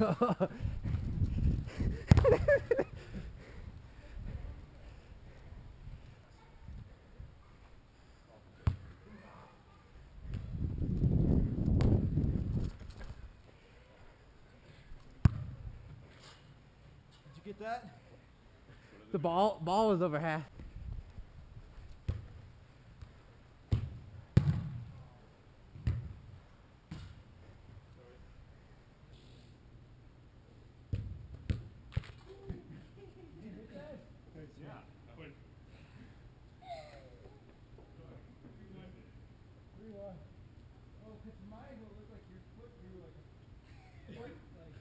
Did you get that? the ball ball was over half. but mine will look like your foot grew like a foot, like.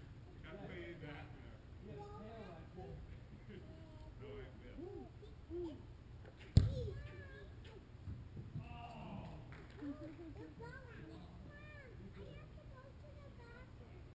I made that. Yeah, tail like that. No, it will. Oh.